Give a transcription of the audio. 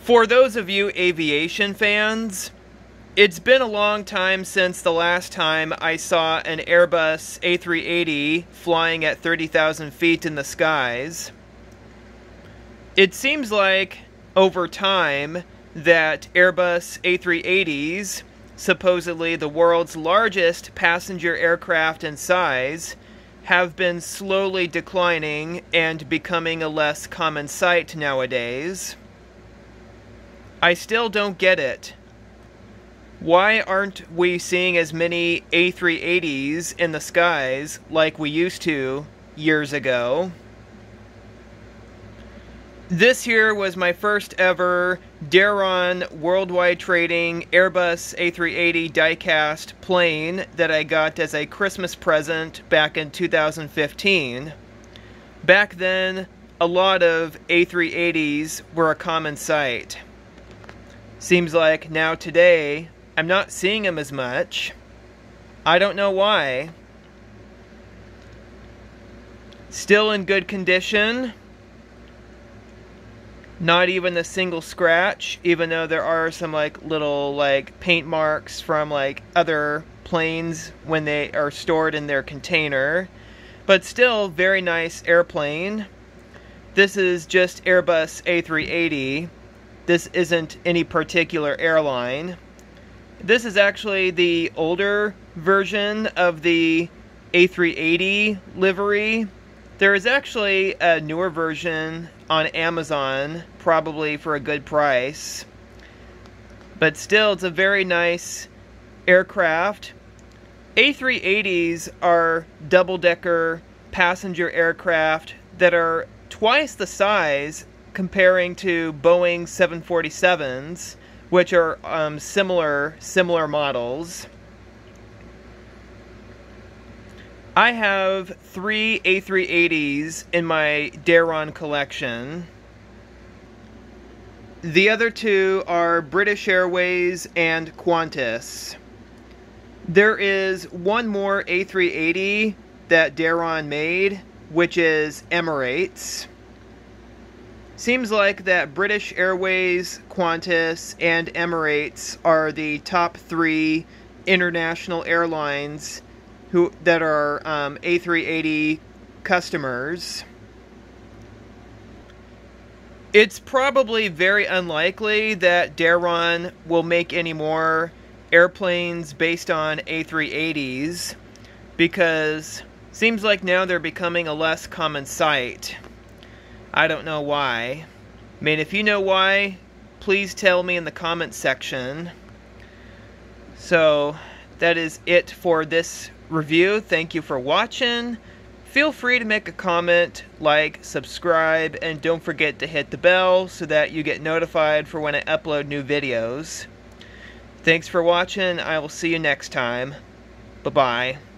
For those of you aviation fans, it's been a long time since the last time I saw an Airbus A380 flying at 30,000 feet in the skies. It seems like, over time, that Airbus A380s, supposedly the world's largest passenger aircraft in size, have been slowly declining and becoming a less common sight nowadays. I still don't get it. Why aren't we seeing as many A380s in the skies like we used to years ago? This here was my first ever Daron Worldwide Trading Airbus A380 diecast plane that I got as a Christmas present back in 2015. Back then, a lot of A380s were a common sight. Seems like now today, I'm not seeing them as much. I don't know why. Still in good condition not even a single scratch even though there are some like little like paint marks from like other planes when they are stored in their container but still very nice airplane this is just Airbus A380 this isn't any particular airline this is actually the older version of the A380 livery there is actually a newer version on Amazon, probably for a good price. But still, it's a very nice aircraft. A380s are double decker passenger aircraft that are twice the size comparing to Boeing 747s, which are um, similar similar models. I have three A380s in my Daron collection. The other two are British Airways and Qantas. There is one more A380 that Daron made, which is Emirates. Seems like that British Airways, Qantas, and Emirates are the top three international airlines who that are um, A380 customers. It's probably very unlikely that Daron will make any more airplanes based on A380s because seems like now they're becoming a less common sight. I don't know why. I mean, if you know why, please tell me in the comments section. So, that is it for this review. Thank you for watching. Feel free to make a comment, like, subscribe, and don't forget to hit the bell so that you get notified for when I upload new videos. Thanks for watching. I will see you next time. Bye-bye.